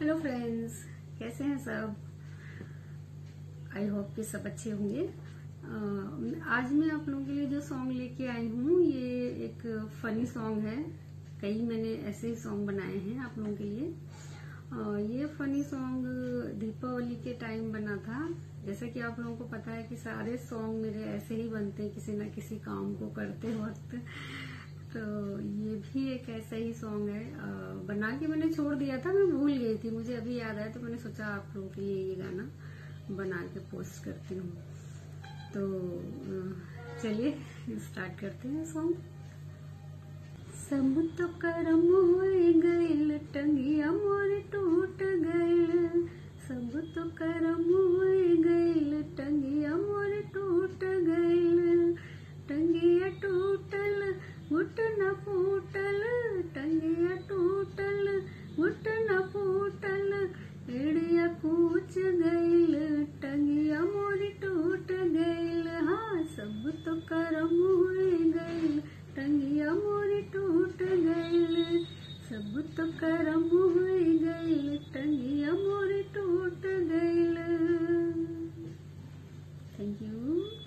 Hello friends कैसे हैं सब? आई होप कि सब अच्छे होंगे। आज मैं आप लोगों के लिए जो सॉन्ग लेके आई हूँ, ये एक फनी सॉन्ग है। कई मैंने ऐसे ही सॉन्ग बनाए हैं आप लोगों के लिए। ये फनी सॉन्ग दीपावली के टाइम बना था। जैसा कि आप लोगों को पता है कि सारे सॉन्ग मेरे ऐसे ही बनते हैं, किसी न किसी काम को करते वक्त। तो ये भी एक ऐसा ही सॉन्ग है। बना के मैंने छोड़ दिया था, मैं भूल गई थी, मुझे अभी याद आया तो मैंने सोचा आप लोगों के लिए ये गाना बना के पोस्ट करती हूँ। तो चलिए स्टार्ट करते हैं सॉन्ग सब तो करम हो गईल टंगिया मोर टूट गईल सब तो करम हो गईल टंगिया मोर टूट गईल टंगिया टूटल घुटन फूटल टंगिया टूटल, घुटन फूटल, एड़िया कूच गईल टंगिया मोरी टूट गईल हाँ सब तो करम हुए गईल टंगिया मोरी टूट गईल सब तो करम हुए गईल टंगिया मोरी टूट गईल थैंक यू